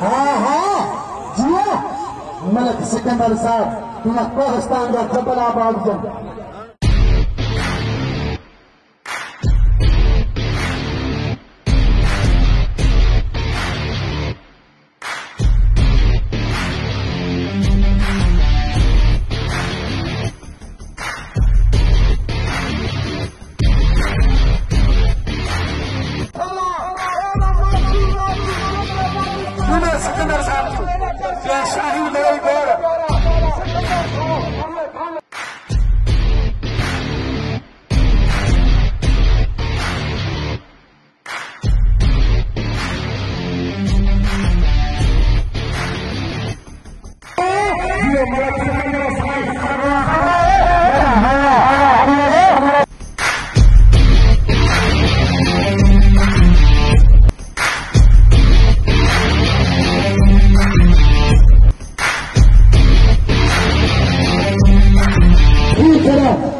हा हा जी माना सिकंदर साहिब जा खपला पाव Primeiro, secundário, sábado. Fechar Rio Negro agora. Meu moleque, meu moleque, meu moleque, meu moleque,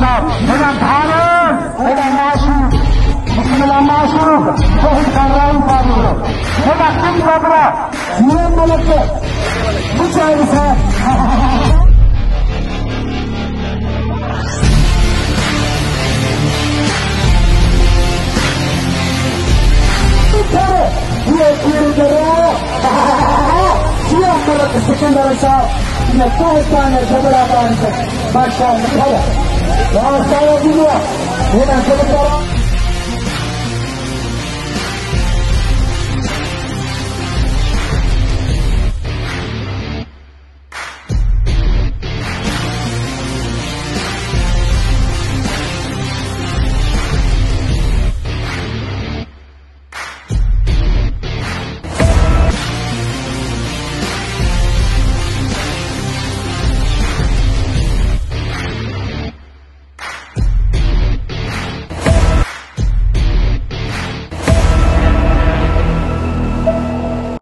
Hemen Tanrım, hemen Maşuk, Bismillah Maşuk, Şehit Karra'yı tanrım. Hemen kim kabra? Sinan Malak'ı bu çağrısa Dia kiri gerak Sinan Malak Sekendara 然后三幺工作，湖南车通交。